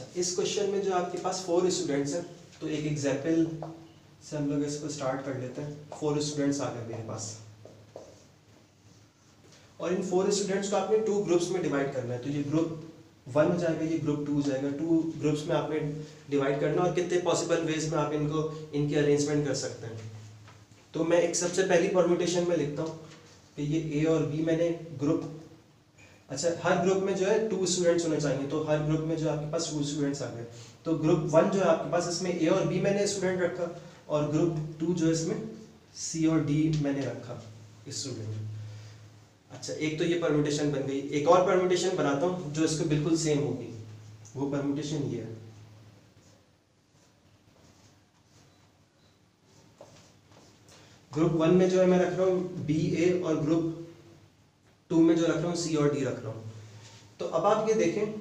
अच्छा इस क्वेश्चन में जो आपके पास फोर स्टूडेंट्स हैं तो एक एग्ज़ाम्पल से हम लोग इसको स्टार्ट कर लेते हैं। फोर स्टूडेंट्स आ गए मेरे पास। और इन फोर स्टूडेंट्स को आपने टू ग्रुप्स में डिवाइड करना है। तो ये ग्रुप वन हो जाएगा, ये ग्रुप टू हो जाएगा। टू ग्रुप्स में आपने डिवाइड करना और कितने पॉसिबल वेज में आप इनको, इनकी अरेंजमेंट कर सकते हैं। तो मैं एक सबसे पहली परमुटेशन में लिखता हूँ। कि ये ए और बी मैंने ग्रुप अच्छा हर ग्रुप में जो है टू स्टूडेंट्स होने चाहिए तो हर ग्रुप में जो आपके पास टू स्टूडेंट्स आ गए। तो ग्रुप वन जो है आपके पास, इसमें ए और बी मैंने स्टूडेंट रखा और ग्रुप टू जो है इसमें सी और डी मैंने रखा स्टूडेंट अच्छा एक तो ये परम्यूटेशन बन गई। एक और परम्यूटेशन बनाता हूँ, जो इसको बिल्कुल सेम होगी। वो परम्यूटेशन ये है। ग्रुप वन में जो है मैं रख रहा हूँ बी ए और ग्रुप टू में जो रख रहा हूँ, सी और डी रख रहा हूँ। तो अब आप ये देखें,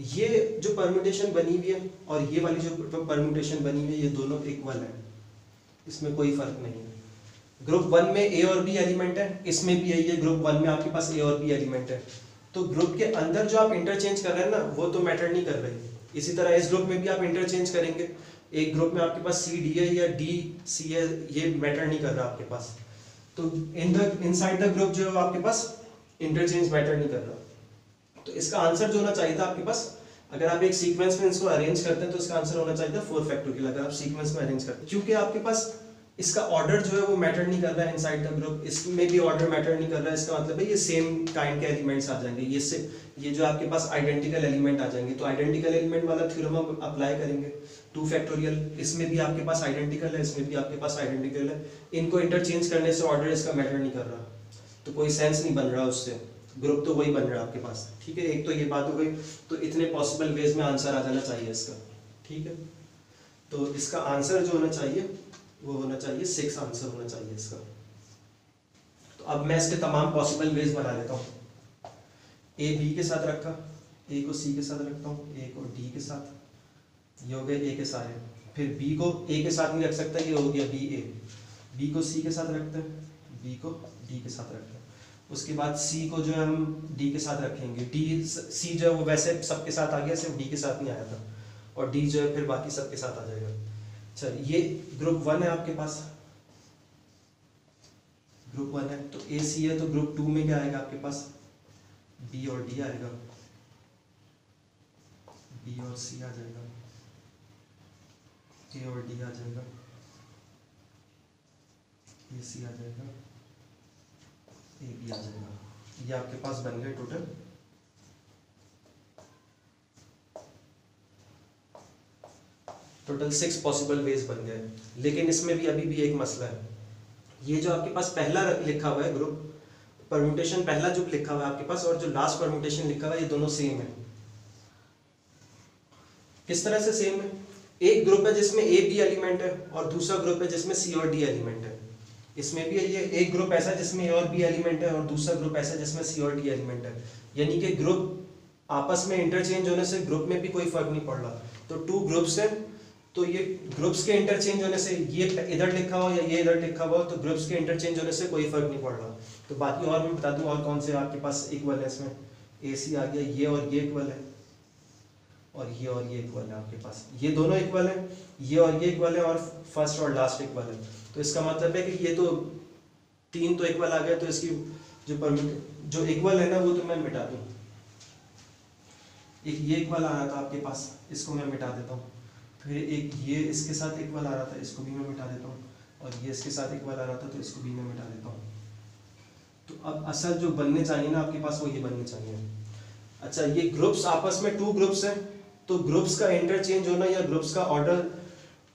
ये जो परम्यूटेशन बनी हुई है और ये वाली जो परम्यूटेशन बनी हुई है, ये दोनों इक्वल है। इसमें कोई फ़र्क नहीं है। ग्रुप वन में ए और बी एलिमेंट है, इसमें भी यही है ग्रुप वन में आपके पास ए और बी एलिमेंट है। तो ग्रुप के अंदर जो आप इंटरचेंज कर रहे हैं ना, वो तो मैटर नहीं कर रही। इसी तरह इस ग्रुप में भी आप इंटरचेंज करेंगे। एक ग्रुप में आपके पास सी डी है या डी सी है, ये मैटर नहीं कर रहा आपके पास। तो in the inside the group जो है आपके पास इंटरचेंज मैटर नहीं कर रहा तो इसका आंसर जो होना चाहिए था आपके पास, अगर आप एक सीक्वेंस में इसको अरेंज करते हैं तो इसका आंसर होना चाहिए था फोर फैक्टोरियल अगर आप सीक्वेंस में अरेंज करते हैं। क्योंकि आपके पास इसका ऑर्डर जो है वो मैटर नहीं कर रहा है इनसाइड द ग्रुप इसमें भी ऑर्डर मैटर नहीं कर रहा है, इसका मतलब है ये सेम काइंड के एलिमेंट्स आ जाएँगे। ये से ये जो आपके पास आइडेंटिकल एलिमेंट आ जाएँगे। तो आइडेंटिकल एलिमेंट वाला थ्योरम हम अप्लाई करेंगे। टू फैक्टोरियल इसमें भी आपके पास आइडेंटिकल है, इसमें भी आपके पास आइडेंटिकल है। इनको इंटरचेंज करने से ऑर्डर इसका मैटर नहीं कर रहा। तो कोई सेंस नहीं बन रहा उससे। ग्रुप तो वही बन रहा है आपके पास। ठीक है, एक तो ये बात हो गई तो इतने पॉसिबल वेज में आंसर आ जाना चाहिए इसका। ठीक है? तो इसका आंसर जो होना चाहिए, वो होना चाहिए सिक्स आंसर होना चाहिए इसका। तो अब मैं इसके तमाम पॉसिबल वेज बना लेता हूँ। ए बी के साथ रखा ए को सी के साथ रखता हूँ ए को डी के साथ। ये हो गए ए के सारे। फिर बी को ए के साथ नहीं रख सकता, ये हो गया बी ए बी को सी के साथ रखते हैं बी को डी के साथ रखते हैं। उसके बाद सी को जो है हम डी के साथ रखेंगे। डी सी जो है वो वैसे सबके साथ आ गया, सिर्फ़ डी के साथ नहीं आया था। और डी जो है फिर बाकी सबके साथ आ जाएगा। अच्छा ये ग्रुप वन है आपके पास? ग्रुप वन है। तो ए सी है तो ग्रुप टू में क्या आएगा आपके पास? बी और डी आएगा। बी और सी आ जाएगा। ए और डी आ जाएगा। ए सी आ जाएगा। बी आ जाएगा। ये आपके पास बन गए total total six possible ways बन गए। लेकिन इसमें भी अभी भी एक मसला है। ये जो आपके पास पहला लिखा हुआ है ग्रुप परम्यूटेशन पहला जो लिखा हुआ है आपके पास और जो लास्ट परम्यूटेशन लिखा हुआ है, ये दोनों सेम है। किस तरह से सेम है? एक ग्रुप है जिसमें ए बी एलिमेंट है और दूसरा ग्रुप है जिसमें सी और डी एलिमेंट है। इसमें भी ये एक ग्रुप ऐसा जिसमें ए और बी एलिमेंट है और दूसरा ग्रुप ऐसा जिसमें सी और डी एलिमेंट है। यानी कि ग्रुप आपस में इंटरचेंज होने से ग्रुप में भी कोई फ़र्क नहीं पड़ रहा। तो टू ग्रुप्स हैं तो ये ग्रुप्स के इंटरचेंज होने से ये इधर लिखा हो या ये इधर लिखा हुआ तो ग्रुप्स के इंटरचेंज होने से कोई फ़र्क नहीं पड़ रहा। तो बाकी और मैं बता दूँ, और कौन से आपके पास इक्वल है इसमें? ए सी आ गया ये और ये इक्वल है? और ये और ये इक्वल है आपके पास। ये दोनों इक्वल है, ये और ये इक्वल है, और फ़र्स्ट और लास्ट इक्वल है। तो इसका मतलब है कि ये तो तीन तो इक्वल आ गया तो इसकी जो परमिट जो इक्वल है ना वो तो मैं मिटा दूँ। एक ये इक्वल आ रहा था आपके पास, इसको मैं मिटा देता हूँ। फिर एक ये इसके साथ इक्वल आ रहा था, इसको भी मैं मिटा देता हूँ। और ये इसके साथ इक्वल आ रहा था तो इसको भी मैं मिटा देता हूँ। तो अब असल जो बनने चाहिए ना आपके पास, वो ये बनने चाहिए। अच्छा ये ग्रुप्स आपस में टू ग्रुप्स हैं तो ग्रुप्स का इंटरचेंज होना या ग्रुप्स का ऑर्डर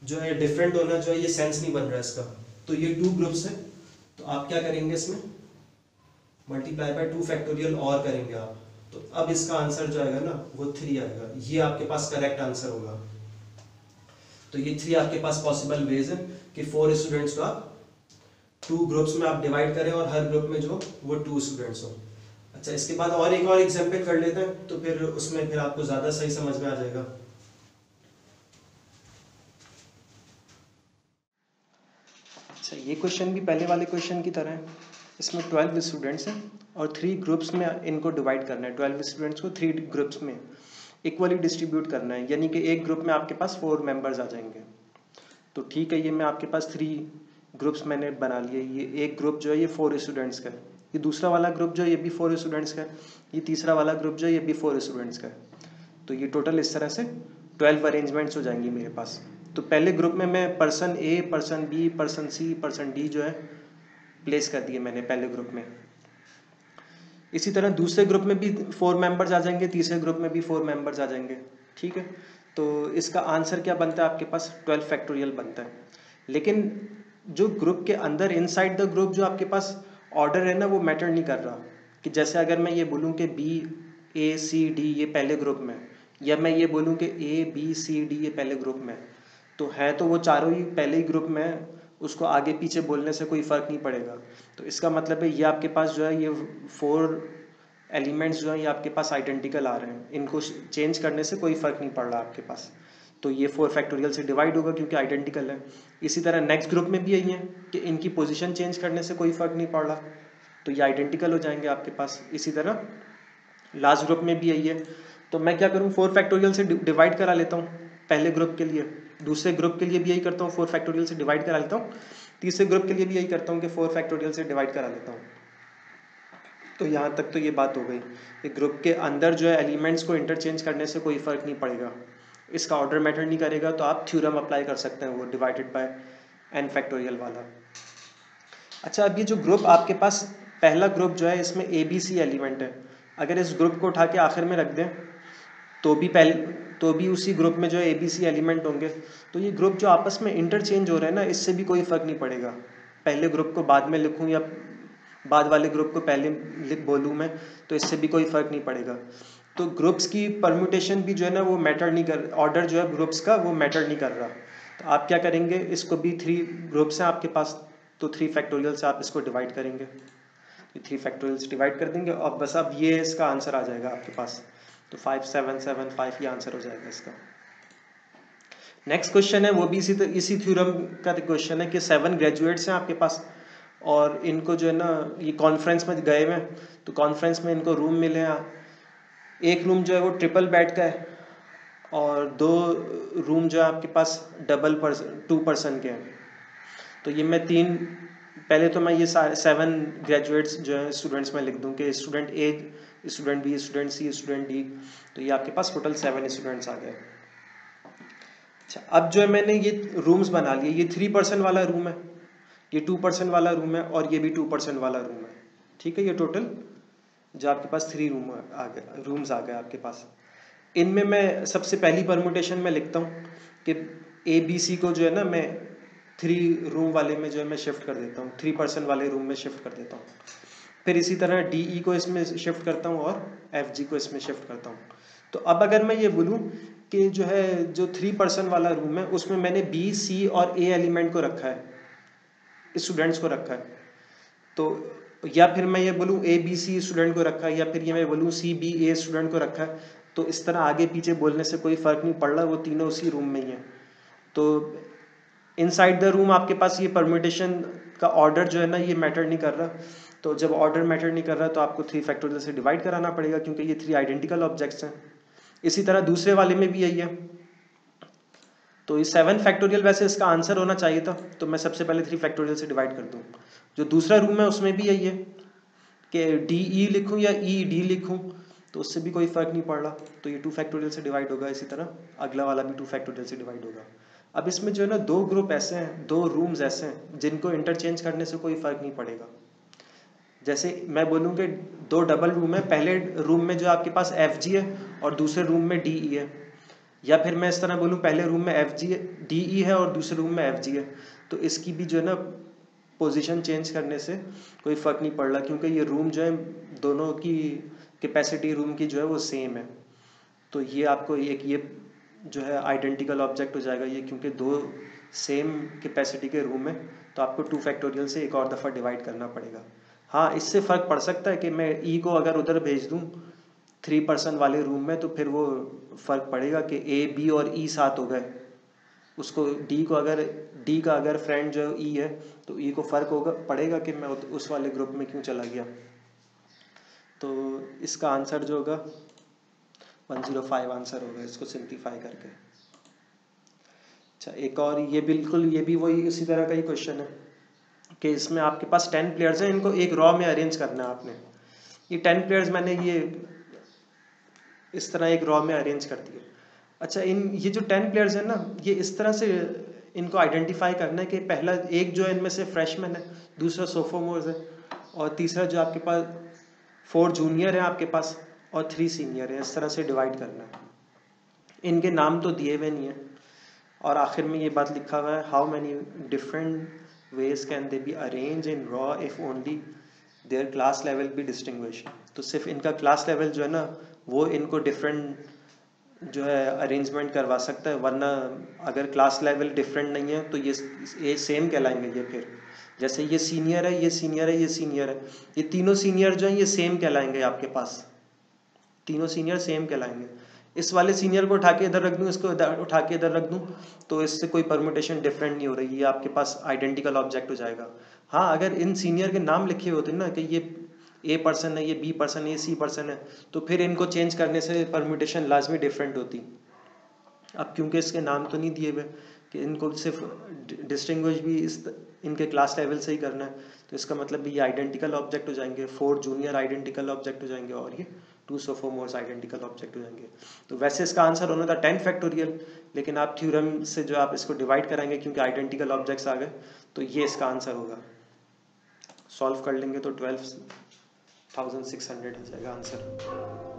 जो है डिफरेंट होना जो है, ये सेंस नहीं बन रहा है इसका। तो ये टू ग्रुप्स हैं। तो आप क्या करेंगे इसमें? मल्टीप्लाई बाय टू फैक्टोरियल और करेंगे आप। तो अब इसका आंसर जो आएगा ना, वो थ्री आएगा। ये आपके पास करेक्ट आंसर होगा। तो ये थ्री आपके पास पॉसिबल वेज है कि फोर स्टूडेंट्स को आप टू ग्रुप्स में आप डिवाइड करें और हर ग्रुप में जो वो टू स्टूडेंट्स हो। अच्छा इसके बाद और एक और एग्ज़ाम्पल कर लेते हैं तो फिर उसमें फिर आपको ज़्यादा सही समझ में आ जाएगा। अच्छा ये क्वेश्चन भी पहले वाले क्वेश्चन की तरह है। इसमें ट्वेल्व स्टूडेंट्स हैं और थ्री ग्रुप्स में इनको डिवाइड करना है। ट्वेल्व स्टूडेंट्स को थ्री ग्रुप्स में इक्वली डिस्ट्रीब्यूट करना है। यानी कि एक ग्रुप में आपके पास फोर मेंबर्स आ जाएँगे। तो ठीक है, ये मैं आपके पास थ्री ग्रुप्स मैंने बना लिए। ये एक ग्रुप जो है, ये फोर स्टूडेंट्स का है। ये दूसरा वाला ग्रुप जो है, ये भी फोर स्टूडेंट्स का है। ये तीसरा वाला ग्रुप जो है, ये भी फोर स्टूडेंट्स का है। तो ये टोटल इस तरह से ट्वेल्व अरेंजमेंट्स हो जाएँगी मेरे पास। तो पहले ग्रुप में मैं person A person B person C person D जो है प्लेस कर दिए मैंने पहले ग्रुप में। इसी तरह दूसरे ग्रुप में भी फोर मेंबर्स आ जाएँगे, तीसरे ग्रुप में भी फोर मेंबर्स आ जाएँगे, ठीक है? तो इसका आंसर क्या बनता है आपके पास? ट्वेल्व फैक्टोरियल बनता है। लेकिन जो ग्रुप के अंदर इनसाइड द ग्रुप जो आपके पास ऑर्डर है ना, वो मैटर नहीं कर रहा। कि जैसे अगर मैं ये बोलूँ कि बी ए सी डी ये पहले ग्रुप में, या मैं ये बोलूँ कि ए बी सी डी ये पहले ग्रुप में तो है तो वो चारों ही पहले ही ग्रुप में उसको आगे पीछे बोलने से कोई फ़र्क नहीं पड़ेगा। तो इसका मतलब है ये आपके पास जो है ये फोर एलिमेंट्स जो हैं ये आपके पास आइडेंटिकल आ रहे हैं। इनको चेंज करने से कोई फ़र्क नहीं पड़ रहा आपके पास। तो ये फोर फैक्टोरियल से डिवाइड होगा क्योंकि आइडेंटिकल है। इसी तरह नेक्स्ट ग्रुप में भी यही है कि इनकी पोजीशन चेंज करने से कोई फ़र्क नहीं पड़ रहा। तो ये आइडेंटिकल हो जाएँगे आपके पास। इसी तरह लास्ट ग्रुप में भी यही है। तो मैं क्या करूँ? फोर फैक्टोरियल से डिवाइड करा लेता हूँ पहले ग्रुप के लिए। दूसरे ग्रुप के लिए भी यही करता हूँ फोर फैक्टोरियल से डिवाइड करा लेता हूँ। तीसरे ग्रुप के लिए भी यही करता हूँ कि फोर फैक्टोरियल से डिवाइड करा लेता हूँ। तो यहाँ तक तो ये बात हो गई कि ग्रुप के अंदर जो है एलिमेंट्स को इंटरचेंज करने से कोई फ़र्क नहीं पड़ेगा। इसका ऑर्डर मैटर नहीं करेगा तो आप थ्योरम अप्लाई कर सकते हैं वो डिवाइडेड बाय एन फैक्टोरियल वाला। अच्छा अब ये जो ग्रुप आपके पास, पहला ग्रुप जो है, इसमें ए बी सी एलिमेंट है। अगर इस ग्रुप को उठा के आखिर में रख दें तो भी पहले तो भी उसी ग्रुप में जो है ए बी सी एलिमेंट होंगे। तो ये ग्रुप जो आपस में इंटरचेंज हो रहे हैं ना, इससे भी कोई फ़र्क नहीं पड़ेगा। पहले ग्रुप को बाद में लिखूँ या बाद वाले ग्रुप को पहले लिख बोलूँ मैं तो इससे भी कोई फ़र्क नहीं पड़ेगा। तो ग्रुप्स की परम्यूटेशन भी जो है ना, वो मैटर नहीं कर ऑर्डर जो है ग्रुप्स का, वो मैटर नहीं कर रहा। तो आप क्या करेंगे, इसको भी थ्री ग्रुप्स हैं आपके पास तो थ्री फैक्टोरियल से आप इसको डिवाइड करेंगे। थ्री फैक्टोरियल से डिवाइड कर देंगे, और बस अब ये इसका आंसर आ जाएगा आपके पास। तो फाइव सेवन सेवन फाइव ये आंसर हो जाएगा इसका। नेक्स्ट क्वेश्चन है, वो भी इसी इसी थ्योरम का क्वेश्चन है कि सेवन ग्रेजुएट्स हैं आपके पास, और इनको जो है ना, ये कॉन्फ्रेंस में गए हुए तो कॉन्फ्रेंस में इनको रूम मिले हैं। एक रूम जो है वो ट्रिपल बेड का है, और दो रूम जो है आपके पास डबल पर्सन टू पर्सन के हैं। तो ये मैं तीन, पहले तो मैं ये सेवन ग्रेजुएट्स जो है स्टूडेंट्स में लिख दूँ कि student A student B, student C, student D तो ये आपके पास टोटल सेवन स्टूडेंट्स आ गए। अच्छा अब जो है मैंने ये रूम्स बना लिए, ये थ्री परसेंट वाला रूम है, ये टू परसेंट वाला रूम है और ये भी टू परसेंट वाला रूम है। ठीक है, ये टोटल जो आपके पास थ्री रूम आ गए रूम्स आ गए आपके पास। इनमें मैं सबसे पहली परमोटेशन में लिखता हूँ कि ए बी सी को जो है ना मैं थ्री रूम वाले में जो है मैं शिफ्ट कर देता हूँ थ्री परसेंट वाले रूम में शिफ्ट कर देता हूँ। फिर इसी तरह डी ई e को इसमें शिफ्ट करता हूँ और एफ़ जी को इसमें शिफ्ट करता हूँ। तो अब अगर मैं ये बोलूँ कि जो है, जो थ्री पर्सन वाला रूम है, उसमें मैंने बी सी और ए एलिमेंट को रखा है स्टूडेंट्स को रखा है। तो या फिर मैं ये बोलूँ ए बी सी स्टूडेंट को रखा है, या फिर ये मैं बोलूँ सी बी ए स्टूडेंट को रखा है तो इस तरह आगे पीछे बोलने से कोई फ़र्क नहीं पड़ रहा, वो तीनों उसी रूम में ही है। तो इनसाइड द रूम आपके पास ये परमिटेशन का ऑर्डर जो है ना, ये मैटर नहीं कर रहा। तो जब ऑर्डर मैटर नहीं कर रहा तो आपको थ्री फैक्टोरियल से डिवाइड कराना पड़ेगा, क्योंकि ये थ्री आइडेंटिकल ऑब्जेक्ट्स हैं। इसी तरह दूसरे वाले में भी यही है। तो ये सेवन फैक्टोरियल वैसे इसका आंसर होना चाहिए था तो मैं सबसे पहले थ्री फैक्टोरियल से डिवाइड कर दूँ। जो दूसरा रूम है, उसमें भी यही है कि डी ई e लिखूँ या ई डी लिखूँ तो उससे भी कोई फ़र्क नहीं पड़ रहा। तो ये टू फैक्टोरियल से डिवाइड होगा इसी तरह। अगला वाला भी टू फैक्टोरियल से डिवाइड होगा। अब इसमें जो है ना, दो ग्रुप ऐसे हैं, दो रूम्स ऐसे हैं, जिनको इंटरचेंज करने से कोई फ़र्क नहीं पड़ेगा। जैसे मैं बोलूँ कि दो डबल रूम है, पहले रूम में जो आपके पास एफ़ जी है और दूसरे रूम में डी ई है। या फिर मैं इस तरह बोलूँ, पहले रूम में एफ़ जी डी ई है और दूसरे रूम में एफ़ जी है। तो इसकी भी जो है ना पोजीशन चेंज करने से कोई फ़र्क नहीं पड़ रहा क्योंकि ये रूम जो है, दोनों की कैपेसिटी रूम की जो है, वो सेम है। तो ये आपको एक, ये जो है आइडेंटिकल ऑब्जेक्ट हो जाएगा ये, क्योंकि दो सेम कैपेसिटी के रूम है तो आपको टू फैक्टोरियल से एक और दफ़ा डिवाइड करना पड़ेगा। हाँ इससे फ़र्क पड़ सकता है कि मैं ई e को अगर उधर भेज दूँ थ्री पर्सन वाले रूम में तो फिर वो फ़र्क पड़ेगा कि ए बी और ई e साथ हो गए। उसको डी को अगर डी का अगर फ्रेंड जो ई e है तो ई e को फ़र्क होगा, पड़ेगा कि मैं उस वाले ग्रुप में क्यों चला गया। तो इसका आंसर जो होगा वन ज़ीरो फाइव आंसर होगा इसको सिंप्लीफाई करके। अच्छा एक और ये बिल्कुल, ये भी वही इसी तरह का ही क्वेश्चन है कि इसमें आपके पास टेन प्लेयर्स हैं, इनको एक रॉ में अरेंज करना है आपने। ये टेन प्लेयर्स मैंने ये इस तरह एक रॉ में अरेंज कर दिए। अच्छा इन, ये जो टेन प्लेयर्स हैं ना, ये इस तरह से इनको आइडेंटिफाई करना है कि पहला, एक जो है इनमें से फ्रेशमैन है, दूसरा सोफोमोर्स है, और तीसरा जो आपके पास फोर जूनियर है आपके पास और थ्री सीनियर है। इस तरह से डिवाइड करना है। इनके नाम तो दिए हुए नहीं है। और आखिर में ये बात लिखा हुआ है how many different ways can they be arrange in row if only their class level भी डिस्टिंग्विश तो सिर्फ़ इनका क्लास लेवल जो है ना, वो इनको डिफरेंट जो है अरेंजमेंट करवा सकता है। वरना अगर क्लास लेवल डिफरेंट नहीं है तो ये ये सेम कहलाएँगे ये फिर। जैसे ये सीनियर है, ये सीनियर है, ये सीनियर है। ये तीनों सीनियर जो हैं, ये सेम कहलाएँगे आपके पास। तीनों सीनियर सेम कहलाएँगे। इस वाले सीनियर को उठा के इधर रख दूँ, इसको उठा के इधर रख दूँ तो इससे कोई परमुटेशन डिफरेंट नहीं हो रही, ये आपके पास आइडेंटिकल ऑब्जेक्ट हो जाएगा। हाँ अगर इन सीनियर के नाम लिखे होते ना, कि ये ए पर्सन है, ये बी पर्सन है, ये सी पर्सन है तो फिर इनको चेंज करने से परम्यूटेशन लाजमी डिफरेंट होती। अब क्योंकि इसके नाम तो नहीं दिए हुए, कि इनको सिर्फ़ डिस्टिंग्विश भी इस इनके क्लास लेवल से ही करना है तो इसका मतलब भी ये आइडेंटिकल ऑब्जेक्ट हो जाएँगे फोर जूनियर आइडेंटिकल ऑब्जेक्ट हो जाएँगे, और ये टू सोफोमोर्स आइडेंटिकल ऑब्जेक्ट हो जाएँगे। तो वैसे इसका आंसर होना था टेन फैक्टोरियल लेकिन आप थ्योरम से जो आप इसको डिवाइड कराएँगे क्योंकि आइडेंटिकल ऑब्जेक्ट्स आ गए तो ये इसका आंसर होगा। सॉल्व कर लेंगे तो ट्वेल्व थाउज़ेंड सिक्स हंड्रेड हो जाएगा आंसर